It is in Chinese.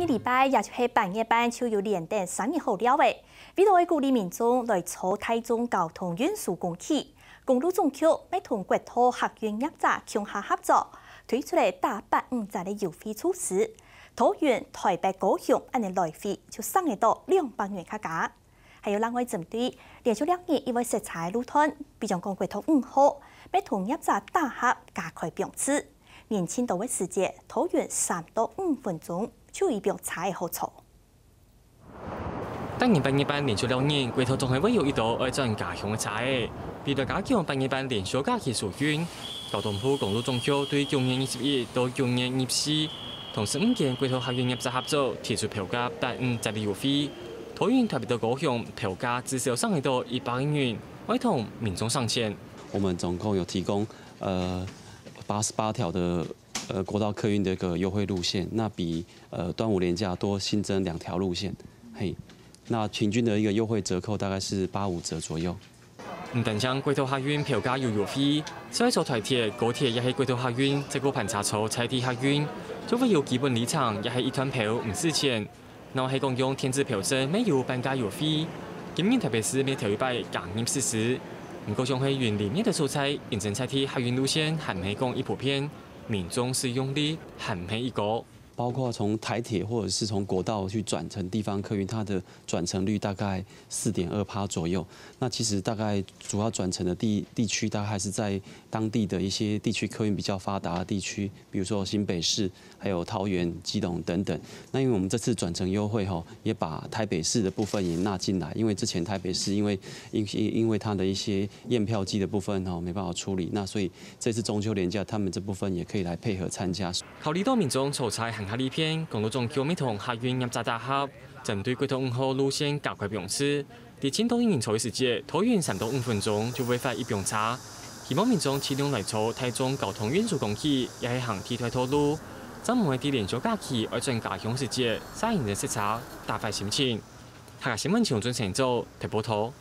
日礼拜也就是半夜班，就有连电三日后了喂。为了鼓励民众来坐台中交通运输工具，公路总局要同国土客运业者强下合作，推出了大百五折的优惠措施。桃园、台北、高雄按年来回就省得到两百元卡价。还有另外针对连续两年因为色彩路段，比如讲国土五号，要同业者大合加开标次。年轻到位时间，桃园三到五分钟就一标才好坐。当年半夜班连续两年，龟头总系会有一道爱转家乡的车的，比如加强半夜班连续假期疏运。交通部公路总局对今年二十一到今年二十四，同时五间龟头客运业者合作提出票价百五十的优惠，桃园特别到高雄票价至少上一到一百元，会同民众上线。我们总共有提供呃。八十八条的呃国道客运的一个优惠路线，那比呃端午连假多新增两条路线，嘿，那平均的一个优惠折扣大概是八五折左右。唔但将龟头客运票价有优惠，所以坐台铁、高铁也系龟头客运，这个盘查错彩铁客运，除非有基本离场，也系一团票唔四千。那系共用天字票证没有半价优惠，今年特别是每条一百降廿四时。高雄会云里面的蔬菜，沿证菜体海运路线，还没讲一普遍，民众使用率还没一个。包括从台铁或者是从国道去转乘地方客运，它的转乘率大概四点二趴左右。那其实大概主要转乘的地地区，大概还是在当地的一些地区客运比较发达的地区，比如说新北市、还有桃园、基隆等等。那因为我们这次转乘优惠哈，也把台北市的部分也纳进来，因为之前台北市因为因因为它的一些验票机的部分哈没办法处理，那所以这次中秋连假他们这部分也可以来配合参加。考虑到民众筹菜很。下里片，公路中桥咪同客运入闸大合，针对龟头五号路线加快标次，伫青岛营筹的时节，桃园三到五分钟就会发一标差。希望民众启动来坐台中交通运输工具，也系行替代道路，怎唔会伫连续假期而转家乡时节，使人的视察大快心情。下个新闻请准成做，提波图。